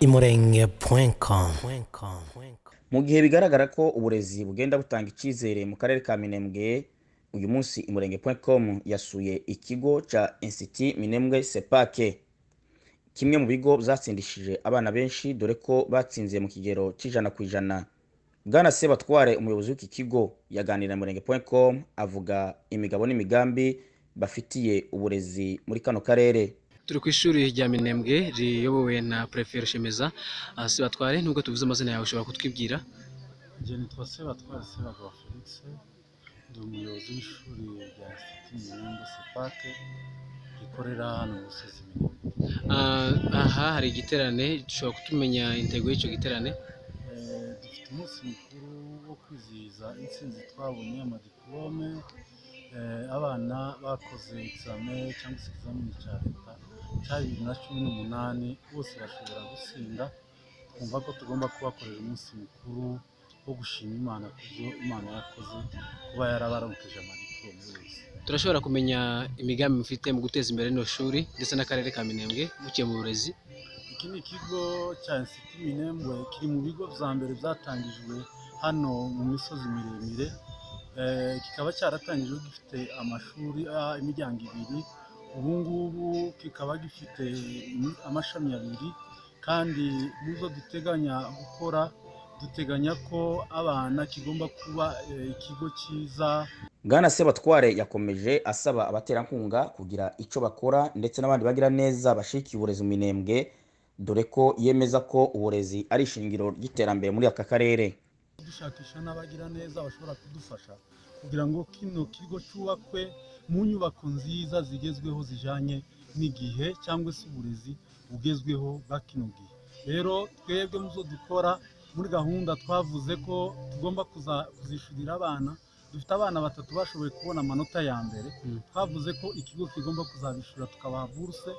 imurenge.com mu gihe bigaragara ko uburezi bugenda butanga icyizere mu karere ka minembwe uyu munsi imurenge.com yasuye ikigo cya insiti minembwe sepake kimwe mu bigo byatsindishije abana benshi dore ko batsinze mu kigero cy'ijana ku ijana. Bwana sebatware umuyobozi w'iki kigo yaganira na murenge.com avuga imigabo n'imigambi bafitiye uburezi muri kano karere. Turi ku ishuri rya minembwe riyobowe na prefe rushemeza aha sebatware nubwo tuvuze amazina yawe ushobora kutwibwira? Njye nitwa sebatware sebagabo felix ndi umuyobozi w'ishuri rya insiti minembwe sepake rikorera hano mu minembwe. Ah, aha hari igiterane dushobora kutumenya intego y'icyo giterane? Eh, dufite umunsi mukuru wo kwizihiza intsinzi twabonye amadiplome abana bakoze exame cyangwa se ikizamini cya leta cya bibiri na cumi n'umunani bose bashobora gutsinda. Twumva ko tugomba kubakorera umunsi mukuru wo gushima imana ku byo imana yakoze kuba yarabaramukije amadiplome yose turashobora kumenya imigambi mufite mu guteza imbere rino shuri ndetse n'akarere ka minembwe mukiye mu burezi? Iki ni ikigo cya insiti minembwe kiri mu bigo bya mbere byatangijwe hano mu misozi miremire. Kikaba cyaratangijwe gifite amashuri imiryango ibiri. Ubu ngubu kikaba gifite amashami abiri. Kandi mu zo duteganya gukora duteganya ko abana kigomba kuba eh, ikigo cyiza. Bwana sebatware yakomeje asaba abaterankunga kugira icyo bakora ndetse n'abandi bagira neza bashikiye uburezi mu minembwe dore ko yemeza ko uburezi ari ishingiro ry'iterambere muri aka karere. Dushakisha n'abagira neza bashobora kudufasha. Kugira ngo kino kigo cyubakwe mu nyubako nziza zigezweho zijyanye n'igihe cyangwa se uburezi bugezweho bwa kino gihe. Rero twebwe mu zo dukora muri gahunda twavuze ko tugomba kuzishyurira abana dufite abana batatu bashoboye kubona amanota ya mbere. Mm. twavuze ko ikigo kigomba kuzabishyura tukabaha buruse.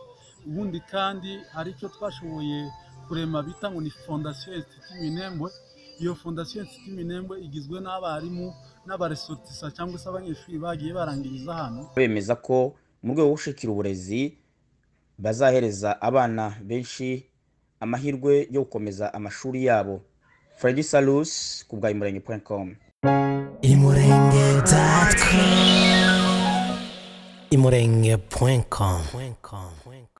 Ubundi kandi hari icyo twashoboye kurema bita ngo ni fondasiyo insiti minembwe. Iyo fondasiyo insiti minembwe igizwe n'abarimu n'abaresortisa cyangwa se abanyeshuri bagiye barangiriza hano bemeza ko mu rwego rwo gushikira uburezi bazahereza abana benshi amahirwe yo gukomeza amashuri yabo. Freddy Salus ku bwa imurenge.com imurenge.com